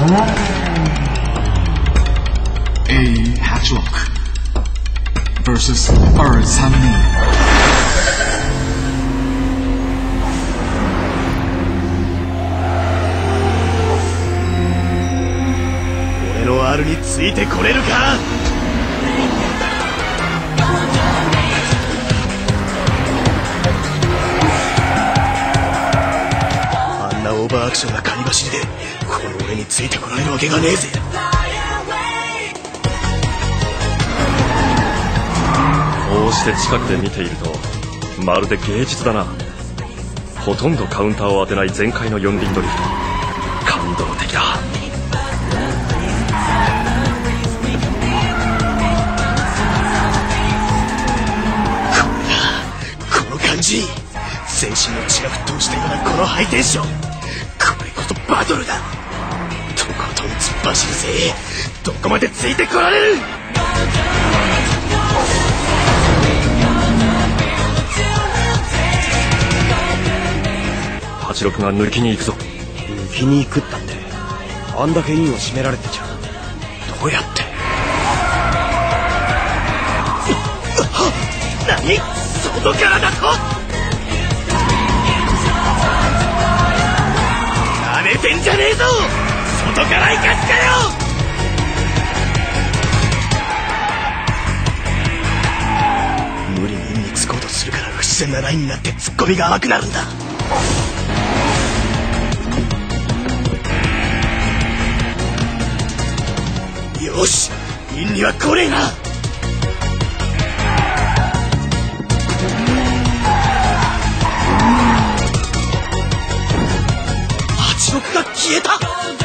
A 八六 vs 二三零。俺の R についてこれるかバーアクションな狩り走りでこの俺についてこられるわけがねえぜ。こうして近くで見ているとまるで芸術だな。ほとんどカウンターを当てない全開の四輪ドリフト。感動的だ。この感じ。全身の血が沸騰したようなこのハイテンションこれこそバトルだ。とことん突っ走るぜ。どこまでついてこられる。86が抜きに行くぞ。抜きに行くったってあんだけインを締められてちゃどうやって。何？外からだとえぞ。外から行かすかよ。無理にインにつこうとするから不自然なラインになってツッコミが甘くなるんだ。よしインには来ねえな。86が消えた